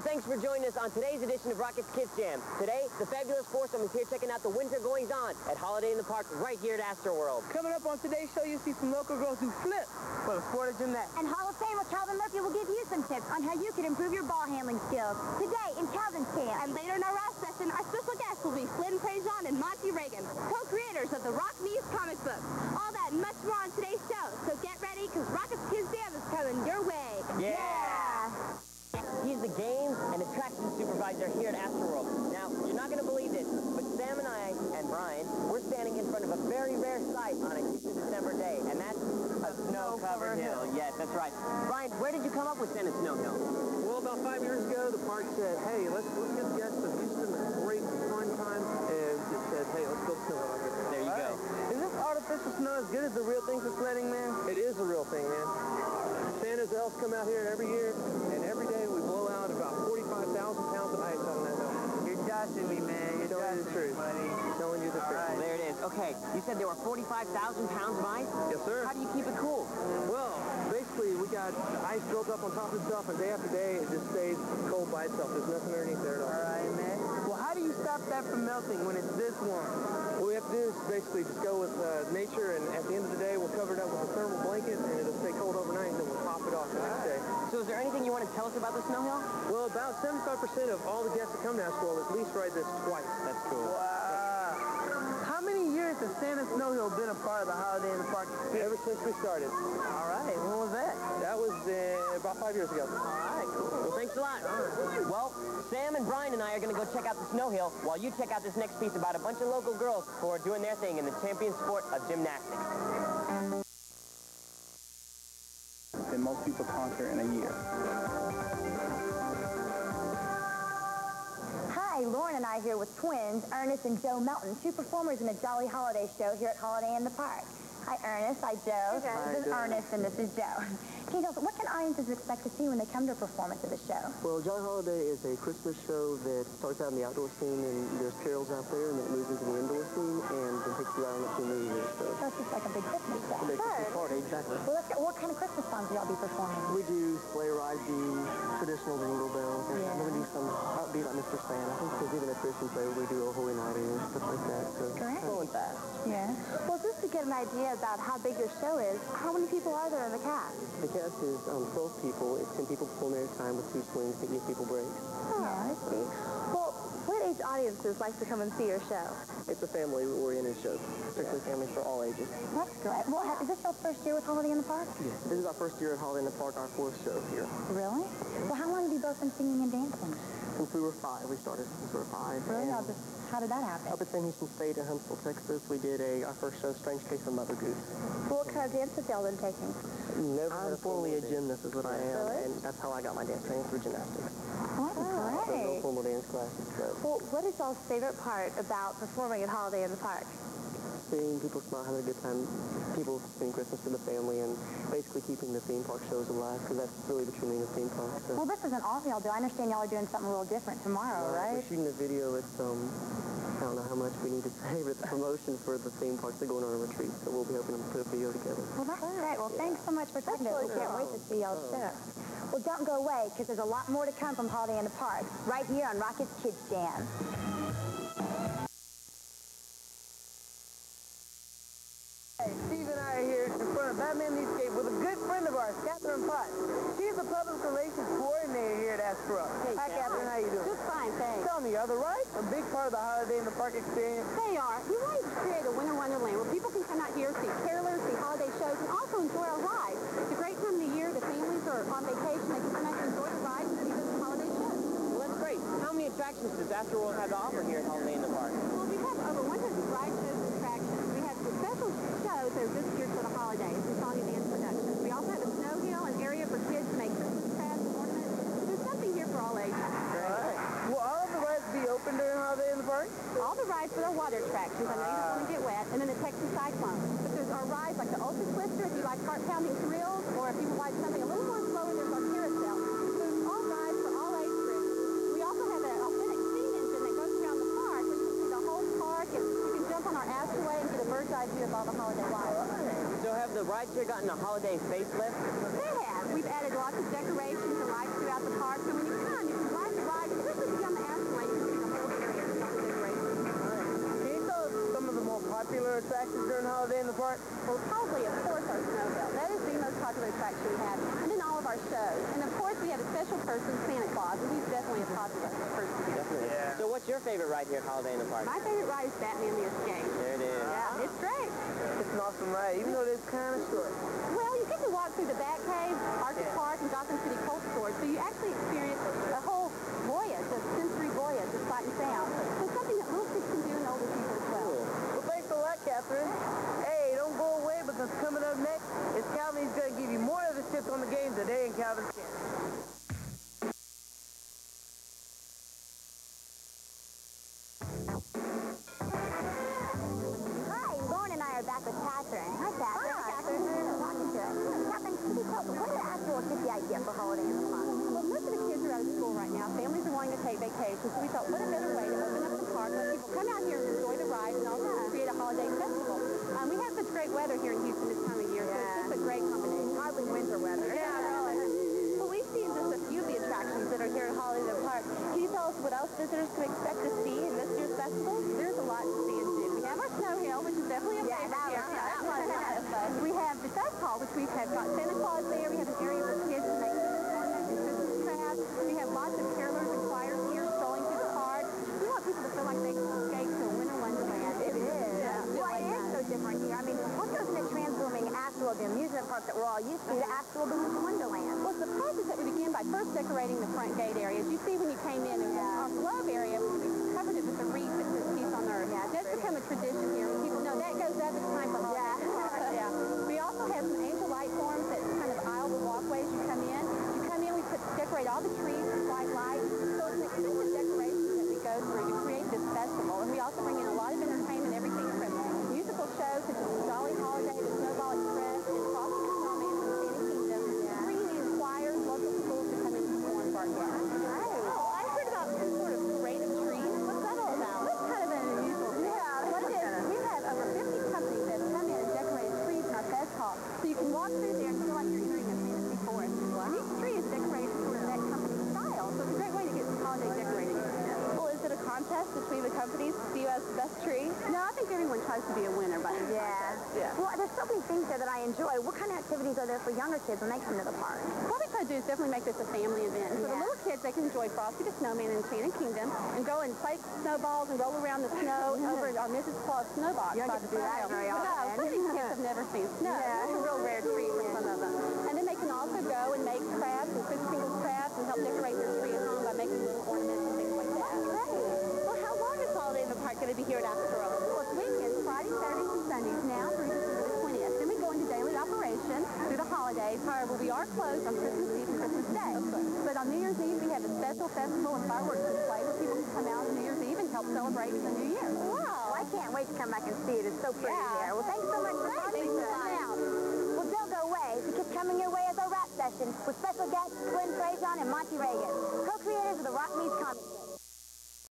and thanks for joining us on today's edition of Rockets Kids Jam. Today, the fabulous foursome is here checking out the winter goings-on at Holiday in the Park right here at Astroworld. Coming up on today's show, you'll see some local girls who flip for the sport of gymnastics. And Hall of Famer Calvin Murphy will give you some tips on how you can improve your ball handling skills. Today in Calvin's camp. And later in our supervisor here at Astroworld. Now, you're not going to believe this, but Sam and I and Brian, we're standing in front of a very rare sight on a Houston December day, and that's a snow-covered hill. Yes, that's right. Brian, where did you come up with Santa Snow Hill? Well, about five years ago, the park said, hey, let's, let's get the guests of Houston a great fun time, and it said, hey, let's build snow here. There you go. Is this artificial snow as good as the real thing for sledding, man? It is a real thing, man. Santa's elves come out here every year, there. Okay, you said there were 45,000 pounds of ice? Yes, sir. How do you keep it cool? Well, basically, we got ice built up on top of itself, and day after day, it just stays cold by itself. There's nothing underneath there at all. All right, man. Well, how do you stop that from melting when it's this warm? What we have to do is basically just go with uh, nature, and at the end of the day, we'll cover it up with a thermal blanket, and it'll stay cold overnight, and then we'll pop it off the next day. So is there anything you want to tell us about the snow hill? Well, about 75% of all the guests that come to Astroworld at least ride this twice. That's cool. Wow. Part of the Holiday in the Park experience? Ever since we started. All right. When was that? That was uh, about five years ago. All right, cool. Well, thanks a lot. Well, Sam and Brian and I are going to go check out the snow hill while you check out this next piece about a bunch of local girls who are doing their thing in the champion sport of gymnastics. than most people conquer in a year. Hi, Lauren and I here with twins, Ernest and Joe Melton, two performers in a Jolly Holiday show here at Holiday in the Park. Hi, Ernest. Hi, Joe. Hi, this is Ernest and this is Joe. Can you tell us, what can audiences expect to see when they come to a performance of the show? Well, Jolly Holiday is a Christmas show that starts out in the outdoor scene and there's carols out there and then it moves into the indoor scene and then takes you out on a few movies. So So it's just like a big Christmas show. it's a party, exactly. Well, let's get, what kind of Christmas songs will y'all be performing? We do sleigh ride, the traditional jingle bells, and Yeah. then we do some upbeat like Mr. Santa. I think there's even a Christian play we do a Holy Night and stuff like that. So Great. going fast. Yeah. Well, just to get an idea about how big your show is, how many people are there in the cast? The cast is um, 12 people. It's 10 people performing at a time with two swings to give people breaks. Yeah, I see. Well, what age audiences like to come and see your show? It's a family-oriented show, strictly family for all ages. That's great. Well, ha- is this your first year with Holiday in the Park? Yes, This is our first year at Holiday in the Park, our fourth show here. Really? Well, how long have you both been singing and dancing? Since we were five, we started since we were five. Really? and How, just, how did that happen? Up at Sam Houston State in Huntsville, Texas, we did a our first show, Strange Case of Mother Goose. What kind of dances y'all been taking? Never I'm formerly a gymnast is what I am, Really? and that's how I got my dance training through gymnastics. Oh, So no formal dance classes, but Well, what is y'all's favorite part about performing at Holiday in the Park? Seeing people smile, having a good time, people spending Christmas with the family, and basically keeping the theme park shows alive, because that's really the true meaning of theme park. So. Well, this isn't all y'all do. I understand y'all are doing something a little different tomorrow, Uh, right? We're shooting a video. It's um, I don't know how much we need to say, but it's promotion for the theme parks. They're going on a retreat, so we'll be helping them put a video together. Well, that's great. Well, thanks so much for talking to us. We can't wait to see y'all's show. Well, don't go away, because there's a lot more to come from Holiday in the Park, right here on Rockets Kids Jam. Hey, Steve and I are here in front of Batman Escape with a good friend of ours, Catherine Potts. She's the public relations coordinator here at Astro. Hi, Catherine. How you doing? Just fine, thanks. Tell me, are the rides a big part of the Holiday in the Park experience? They are. You wanted to create a winter wonderland where people can come out here, see carolers, see holiday shows, and also enjoy our rides. It's a great time of the year. The families are on vacation. They can come out and enjoy the rides and see the holiday shows. Well, that's great. How many attractions does Astroworld have to offer here at Holiday in the Park? Well, we have over 100 ride shows and attractions. We have the special shows that are just geared for the holidays, the Sony Dance Productions. We also have a snow hill, an area for kids to make Christmas crafts and ornaments. There's something here for all ages. All right. Will all of the rides be open during Holiday in the Park? All the rides for the water attractions. I know you don't want to get wet. And then the Texas Cyclone. But there's our rides like the Ultra Twister if you like heart-pounding thrills, or if you like something a little more slower, there's our carousel. There's all rides for all age groups. We also have an authentic steam engine that goes around the park where you can see the whole park and you can jump on our Astroway and get a bird's eye view of all the holiday lights. So have the rides here gotten a holiday facelift? They have. We've added lots of decorations and lights throughout the park, so when you come, attractions during holiday in the park? Well, probably, of course, our snow hill. That is the most popular attraction we have. And then all of our shows. And of course, we have a special person, Santa Claus, and he's definitely a popular person. Definitely. Yeah. So what's your favorite ride here at Holiday in the Park? My favorite ride is Batman the Escape. There it is. Yeah, it's great. It's an awesome ride, even though it's kind of short. Well, you get to walk through the Batcave, Arctic Park, and Gotham City Cold Storage, so you actually experience a whole voyage, a sensory voyage of sight and sound. So it's something that little kids can do and older people as well. Cool. Well, thanks a. Hey, don't go away because coming up next is Calvin. He's going to give you more of the tips on the game today in Calvin's Camp. Hi, Lauren and I are back with Catherine. Hi, Catherine. Hi, Catherine. Talking to us. Catherine, can you tell what did after all get the idea for the Park? Well, most of the kids are out of school right now. Families are wanting to take vacations, so we thought, what a better way to open up the park, let people come out here and enjoy the ride, and also create a holiday great weather here in Houston this time of year, so it's just a great combination. Hardly winter weather. Yeah, really. Well, we've seen just a few of the attractions that are here at the Park. Can you tell us what else visitors can expect to see in this year's festival? There's a lot to see and do. We have our snow hill, which is definitely a Yeah, favorite here. Yeah, that was a lot of fun. We have the fest hall, which we have had got park that we're all used to, the Winter Wonderland? Well, the process that we begin by first decorating the front gate area. As you see when you came in, in our globe area, we covered it with a wreath that says Peace on Earth. Yeah, That's become a tradition here. When people know that goes up, it's time for best tree? No, I think everyone tries to be a winner by Yeah. Yeah. Well, there's so many things there that I enjoy. What kind of activities are there for younger kids when they come to the park? What we try to do is definitely make this a family event. For the little kids, they can enjoy Frosty the Snowman in Enchanted Kingdom and go and play snowballs and roll around the snow over at our Mrs. Claus snowbox. You don't get to do that very No, often. some of these kids have never seen snow. Yeah. It's a real rare treat for some of them. And then they can also go and make crafts and Kris Kringle's crafts and help decorate their tree be here at Astro? Well, it's weekends, Fridays, Saturdays, and Sundays now through December the 20th. Then we go into daily operation through the holidays. However, we are closed on Christmas Eve and Christmas Day. But on New Year's Eve, we have a special festival and fireworks display where people can come out on New Year's Eve and help celebrate the New Year. Wow. I can't wait to come back and see it. It's so pretty Yeah. there. Well, thanks so much for Great. Thanks to for us. coming out. Well, don't go away because coming your way is our rap session with special guests Glenn Trajan and Monty Reagan.